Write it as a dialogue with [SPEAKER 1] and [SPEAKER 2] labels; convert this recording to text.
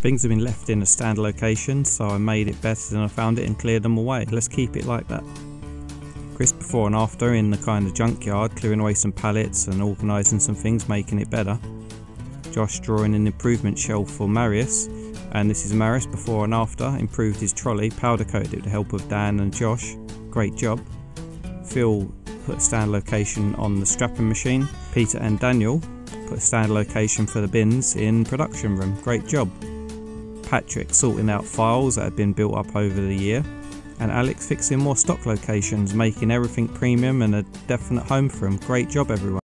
[SPEAKER 1] Things have been left in a stand location, so I made it better than I found it and cleared them away. Let's keep it like that. Chris before and after in the kind of junkyard, clearing away some pallets and organising some things, making it better. Josh drawing an improvement shelf for Marius, and this is Marius before and after, improved his trolley, powder coated with the help of Dan and Josh, great job. Phil put a stand location on the strapping machine, Peter and Daniel put a stand location for the bins in production room, great job. Patrick sorting out files that had been built up over the year, and Alex fixing more stock locations, making everything premium and a definite home for him. Great job, everyone.